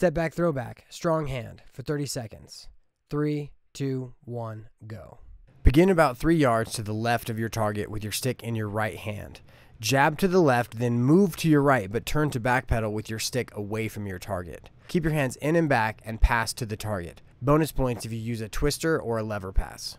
Step back, throw back, strong hand for 30 seconds. Three, two, one, go. Begin about three yards to the left of your target with your stick in your right hand. Jab to the left, then move to your right, but turn to backpedal with your stick away from your target. Keep your hands in and back and pass to the target. Bonus points if you use a twister or a lever pass.